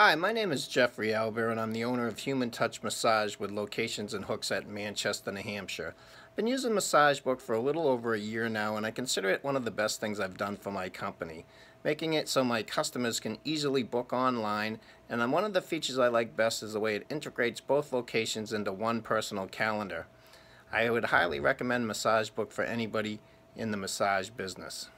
Hi, my name is Jeffrey Albert, and I'm the owner of Human Touch Massage with locations and Hooksett Manchester, New Hampshire. I've been using MassageBook for a little over a year now, and I consider it one of the best things I've done for my company, making it so my customers can easily book online. And one of the features I like best is the way it integrates both locations into one personal calendar. I would highly recommend MassageBook for anybody in the massage business.